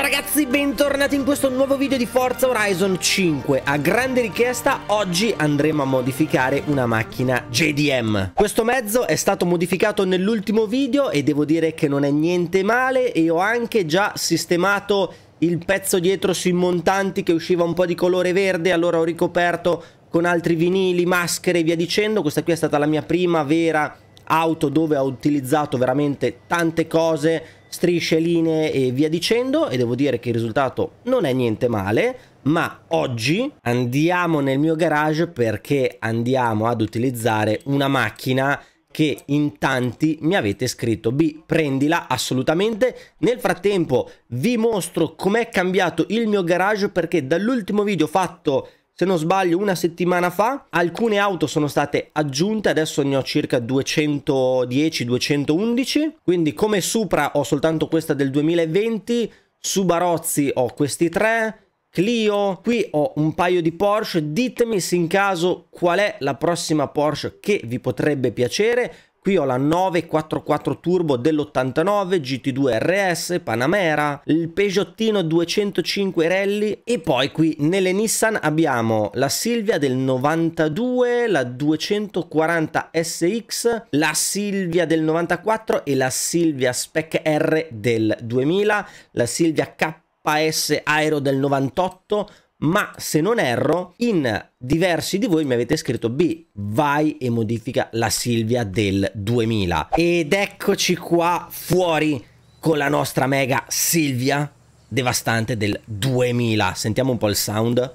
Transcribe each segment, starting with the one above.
Ciao ragazzi, bentornati in questo nuovo video di Forza Horizon 5 A grande richiesta, oggi andremo a modificare una macchina JDM Questo mezzo è stato modificato nell'ultimo video e devo dire che non è niente male E ho anche già sistemato il pezzo dietro sui montanti che usciva un po' di colore verde. Allora ho ricoperto con altri vinili, maschere e via dicendo. Questa qui è stata la mia prima vera auto dove ho utilizzato veramente tante cose strisce, linee e via dicendo e devo dire che il risultato non è niente male ma oggi andiamo nel mio garage perché andiamo ad utilizzare una macchina che in tanti mi avete scritto. B prendila assolutamente. Nel frattempo vi mostro com'è cambiato il mio garage perché dall'ultimo video fatto se non sbaglio una settimana fa alcune auto sono state aggiunte adesso ne ho circa 210 211 quindi come Supra ho soltanto questa del 2020 su Barozzi ho questi tre Clio, qui ho un paio di Porsche, ditemi se in caso qual è la prossima Porsche che vi potrebbe piacere, Qui ho la 944 Turbo dell'89, GT2 RS, Panamera, il Peugeotino 205 Rally e poi qui nelle Nissan abbiamo la Silvia del 92, la 240 SX, la Silvia del 94 e la Silvia Spec R del 2000, la Silvia KS Aero del 98, ma se non erro, in diversi di voi mi avete scritto B, vai e modifica la Silvia del 2000. Ed eccoci qua fuori con la nostra mega Silvia devastante del 2000. Sentiamo un po' il sound.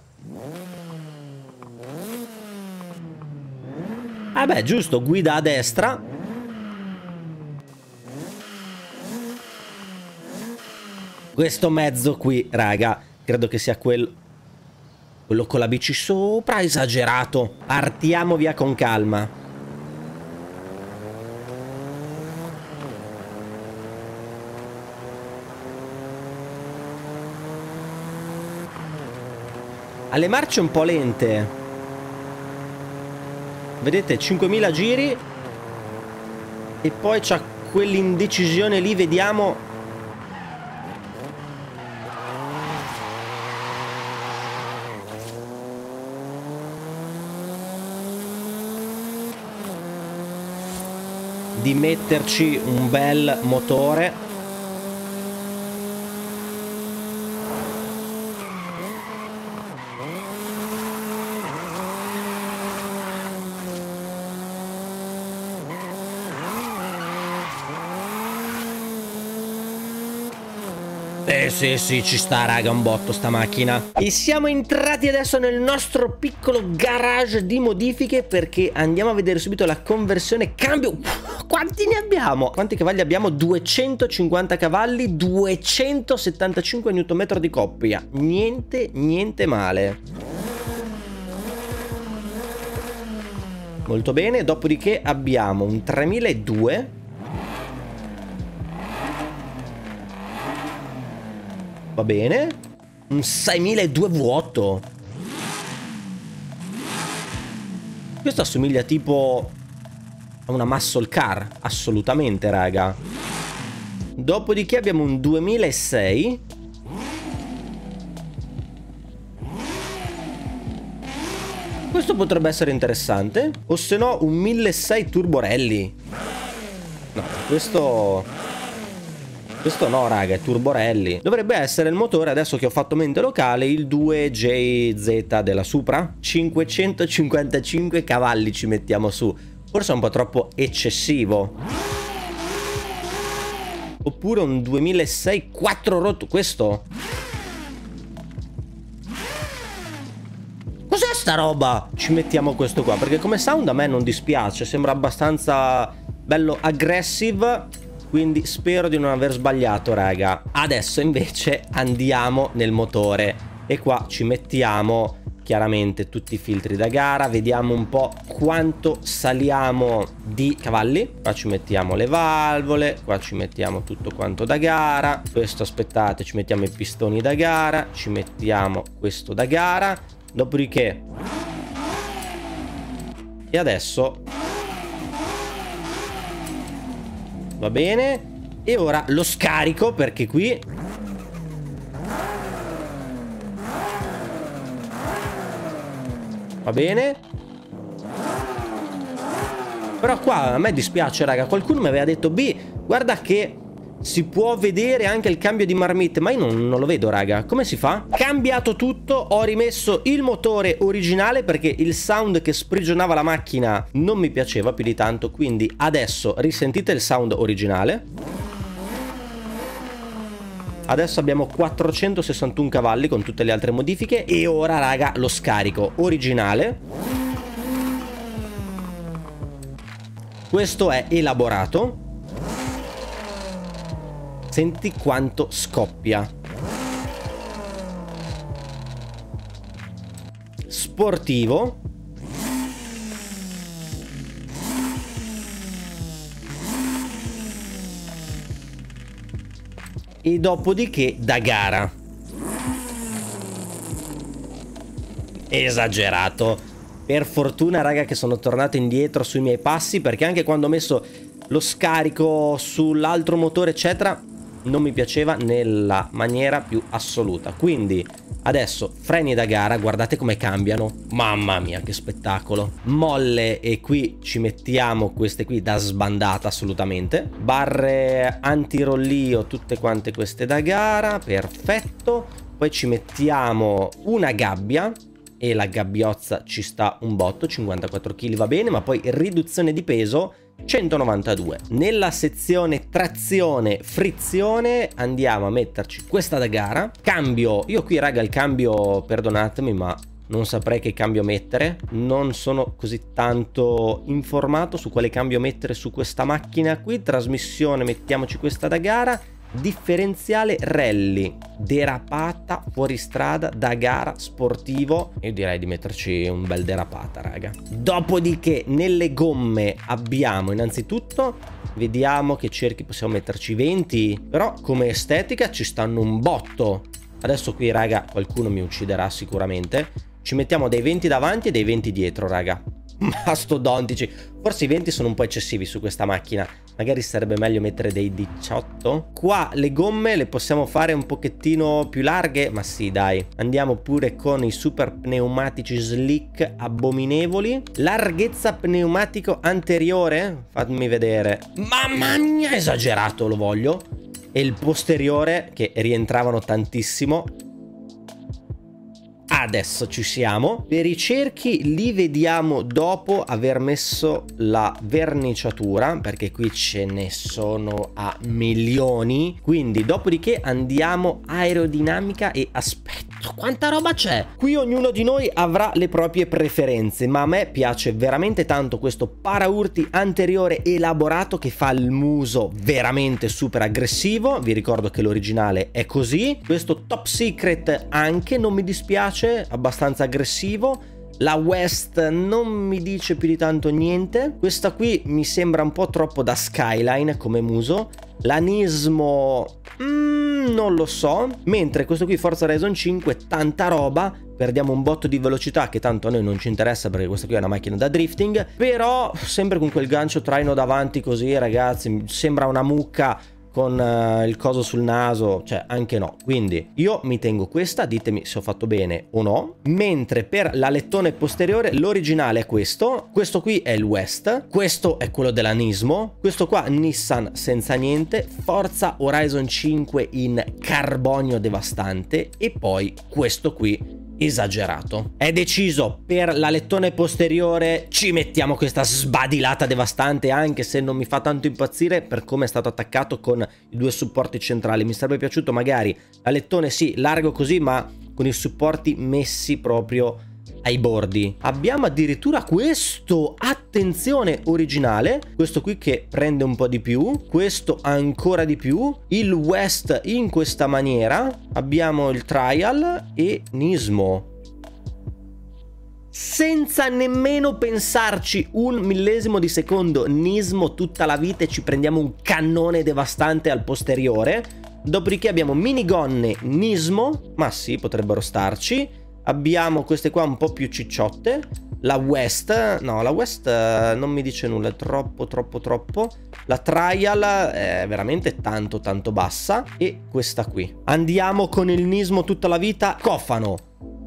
Ah beh, giusto, guida a destra. Questo mezzo qui, raga, credo che sia quello quello con la bici sopra, esagerato. Partiamo via con calma. Ha le marce un po' lente. Vedete, 5000 giri. E poi c'ha quell'indecisione lì, vediamo di metterci un bel motore. Eh sì sì ci sta raga un botto sta macchina. E siamo entrati adesso nel nostro piccolo garage di modifiche Perché andiamo a vedere subito la conversione. Cambio quanti ne abbiamo? Quanti cavalli abbiamo? 250 cavalli, 275 Nm di coppia. Niente, niente male. Molto bene, dopodiché abbiamo un 3002. Va bene. Un 6002 vuoto. Questo assomiglia tipo una muscle car, assolutamente raga. Dopodiché abbiamo un 2006. Questo potrebbe essere interessante. O se no un 1600 Turbo Rally. No, questo... Questo no, raga, è Turbo Rally. Dovrebbe essere il motore, adesso che ho fatto mente locale, il 2JZ della Supra. 555 cavalli ci mettiamo su. Forse è un po' troppo eccessivo. Oppure un 2006 4 rotto. Questo? Cos'è sta roba? Ci mettiamo questo qua. Perché come sound a me non dispiace. Sembra abbastanza bello aggressive. Quindi spero di non aver sbagliato, raga. Adesso invece andiamo nel motore. E qua ci mettiamo chiaramente tutti i filtri da gara. Vediamo un po' quanto saliamo di cavalli. Qua ci mettiamo le valvole qua ci mettiamo tutto quanto da gara. Questo aspettate ci mettiamo i pistoni da gara ci mettiamo questo da gara. Dopodiché e adesso va bene. E ora lo scarico perché qui Va bene. Però qua a me dispiace, raga. Qualcuno mi aveva detto, B, guarda che si può vedere anche il cambio di marmite, ma io non, non, lo vedo, raga. Come si fa? Cambiato tutto, ho rimesso il motore originale perché il sound che sprigionava la macchina non mi piaceva più di tanto, quindi adesso risentite il sound originale. Adesso abbiamo 461 cavalli con tutte le altre modifiche e ora, raga, lo scarico originale. Questo è elaborato Senti quanto scoppia. Sportivo. E dopodiché da gara. Esagerato. Per fortuna, raga, che sono tornato indietro sui miei passi, perché anche quando ho messo lo scarico sull'altro motore, eccetera, non mi piaceva nella maniera più assoluta. Quindi adesso freni da gara, guardate come cambiano. Mamma mia, che spettacolo. Molle e qui ci mettiamo queste qui da sbandata assolutamente. Barre antirollio, tutte quante queste da gara, perfetto. Poi ci mettiamo una gabbia e la gabbiozza ci sta un botto, 54 kg va bene, ma poi riduzione di peso 192. Nella sezione trazione frizione andiamo a metterci questa da gara. Cambio, io qui raga il cambio, perdonatemi ma non saprei che cambio mettere, non sono così tanto informato su quale cambio mettere su questa macchina qui, trasmissione mettiamoci questa da gara differenziale rally, derapata, fuoristrada, da gara, sportivo. Io direi di metterci un bel derapata, raga. Dopodiché nelle gomme abbiamo innanzitutto, vediamo che cerchi possiamo metterci 20, però come estetica ci stanno un botto. Adesso qui, raga, qualcuno mi ucciderà sicuramente. Ci mettiamo dei 20 davanti e dei 20 dietro, raga. Mastodontici. Forse i 20 sono un po' eccessivi su questa macchina. Magari sarebbe meglio mettere dei 18. Qua le gomme le possiamo fare un pochettino più larghe. Ma sì, dai. Andiamo pure con i super pneumatici slick abominevoli. Larghezza pneumatico anteriore. Fammi vedere. Mamma mia, esagerato, lo voglio. E il posteriore, che rientravano tantissimo. Adesso ci siamo. Per i cerchi li vediamo dopo aver messo la verniciatura, perché qui ce ne sono a milioni. Quindi dopodiché andiamo aerodinamica e aspetto. Quanta roba c'è? Qui ognuno di noi avrà le proprie preferenze, ma a me piace veramente tanto questo paraurti anteriore elaborato che fa il muso veramente super aggressivo. Vi ricordo che l'originale è così. Questo top secret anche non mi dispiace piace, abbastanza aggressivo. La West non mi dice più di tanto niente. Questa qui mi sembra un po' troppo da Skyline come muso. La Nismo... Mm, non lo so. Mentre questo qui Forza Horizon 5 tanta roba. Perdiamo un botto di velocità che tanto a noi non ci interessa perché questa qui è una macchina da drifting. Però sempre con quel gancio traino davanti così ragazzi. Sembra una mucca con uh, il coso sul naso, cioè anche no. Quindi io mi tengo questa, ditemi se ho fatto bene o no. Mentre per l'alettone posteriore l'originale è questo, questo qui è il West, questo è quello della Nismo, questo qua Nissan senza niente, Forza Horizon 5 in carbonio devastante. E poi questo qui esagerato. È deciso per l'alettone posteriore ci mettiamo questa sbadilata devastante anche se non mi fa tanto impazzire per come è stato attaccato con i due supporti centrali. Mi sarebbe piaciuto magari l'alettone sì largo così ma con i supporti messi proprio ai bordi. Abbiamo addirittura questo, attenzione, originale, questo qui che prende un po' di più, questo ancora di più, il West in questa maniera, abbiamo il Trial e Nismo. Senza nemmeno pensarci un millesimo di secondo Nismo tutta la vita e ci prendiamo un cannone devastante al posteriore. Dopodiché abbiamo minigonne Nismo ma sì potrebbero starci Abbiamo queste qua un po' più cicciotte. La West, no, la West eh, non mi dice nulla, è troppo, troppo, troppo. La Trial è veramente tanto, tanto bassa. E questa qui. Andiamo con il Nismo tutta la vita. Cofano.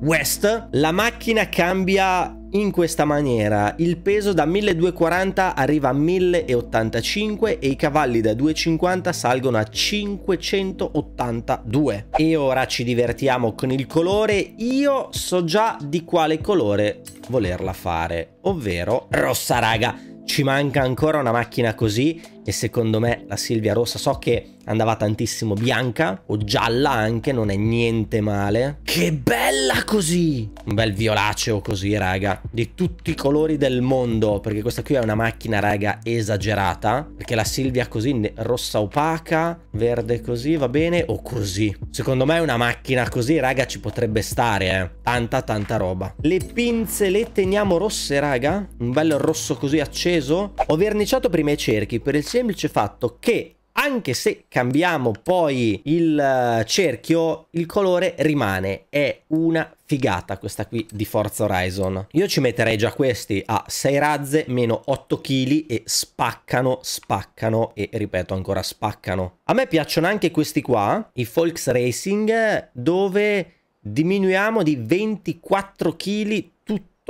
West, la macchina cambia in questa maniera. Il peso da 1240 arriva a 1085 e i cavalli da 250 salgono a 582. E ora ci divertiamo con il colore. Io so già di quale colore volerla fare, ovvero rossa raga. Ci manca ancora una macchina così e secondo me la Silvia Rossa so che andava tantissimo bianca o gialla anche, non è niente male. Che bella così! Un bel violaceo così, raga, di tutti i colori del mondo, perché questa qui è una macchina, raga, esagerata, perché la Silvia così, rossa opaca, verde così, va bene, o così. Secondo me una macchina così, raga, ci potrebbe stare, eh. Tanta, tanta roba. Le pinze le teniamo rosse, raga, un bel rosso così acceso. Ho verniciato prima i cerchi per il semplice fatto che anche se cambiamo poi il eh, cerchio, il colore rimane. È una figata questa qui di Forza Horizon. Io ci metterei già questi a 6 razze meno 8 kg e spaccano, spaccano e ripeto ancora spaccano. A me piacciono anche questi qua, i Volks Racing, dove diminuiamo di 24 kg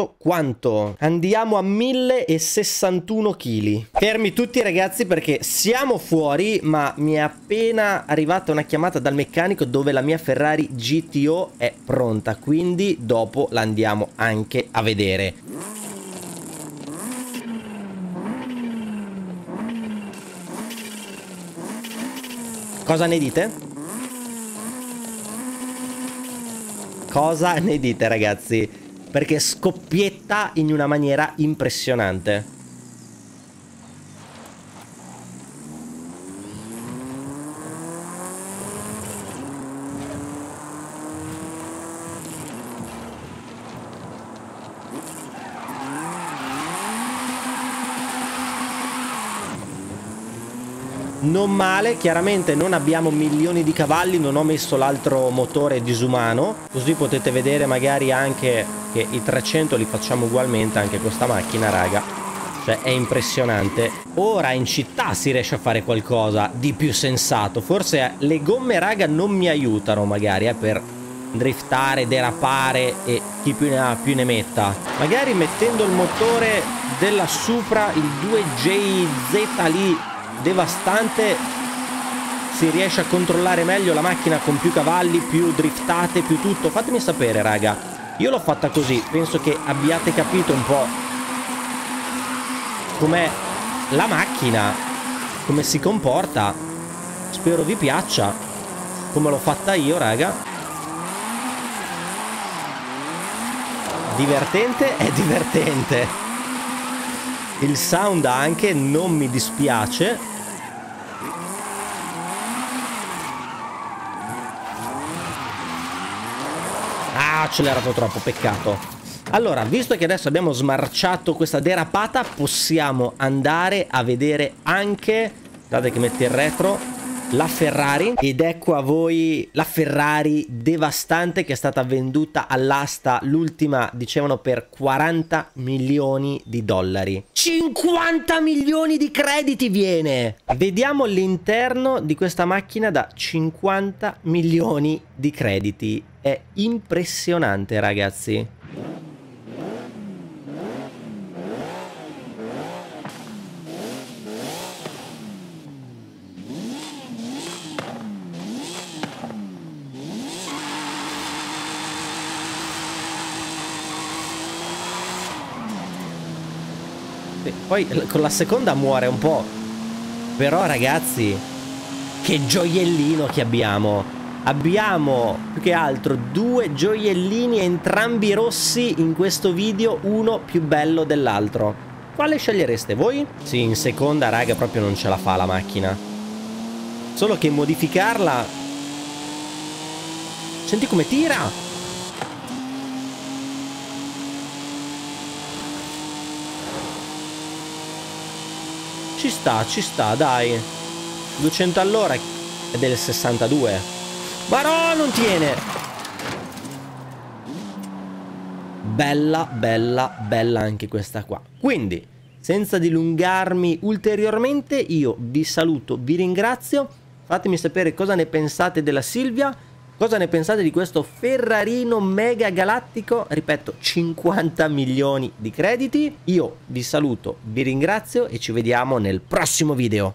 quanto? Andiamo a 1061 kg. Fermi tutti ragazzi perché siamo fuori ma mi è appena arrivata una chiamata dal meccanico dove la mia Ferrari GTO è pronta quindi dopo la andiamo anche a vedere. Cosa ne dite? Cosa ne dite ragazzi? Perché scoppietta in una maniera impressionante. Non male, chiaramente non abbiamo milioni di cavalli, non ho messo l'altro motore disumano, così potete vedere magari anche che i 300 li facciamo ugualmente anche questa macchina, raga. Cioè è impressionante. Ora in città si riesce a fare qualcosa di più sensato, forse le gomme, raga, non mi aiutano magari eh, per driftare, derapare e chi più ne ha più ne metta. Magari mettendo il motore della Supra, il 2JZ lì devastante si riesce a controllare meglio la macchina con più cavalli, più driftate, più tutto. Fatemi sapere, raga. Io l'ho fatta così, penso che abbiate capito un po' com'è la macchina, come si comporta. Spero vi piaccia, come l'ho fatta io, raga. Divertente è divertente. Il sound anche non mi dispiace. Ah, accelerato troppo, peccato. Allora, visto che adesso abbiamo smarciato questa derapata, possiamo andare a vedere anche... Guardate che mette il retro la Ferrari. Ed ecco a voi la Ferrari devastante che è stata venduta all'asta l'ultima dicevano per 40 milioni di dollari. 50 milioni di crediti viene! Vediamo l'interno di questa macchina da 50 milioni di crediti. È impressionante ragazzi Poi con la seconda muore un po'. Però ragazzi, che gioiellino che abbiamo. Abbiamo più che altro due gioiellini entrambi rossi in questo video, uno più bello dell'altro. Quale scegliereste voi? Sì, in seconda raga proprio non ce la fa la macchina. Solo che modificarla... Senti come tira! Ci sta, ci sta, dai. 200 all'ora è del 62. Ma no, non tiene. Bella, bella, bella anche questa qua. Quindi, senza dilungarmi ulteriormente, io vi saluto, vi ringrazio. Fatemi sapere cosa ne pensate della Silvia. Cosa ne pensate di questo Ferrarino mega galattico? Ripeto, 50 milioni di crediti. Io vi saluto, vi ringrazio e ci vediamo nel prossimo video.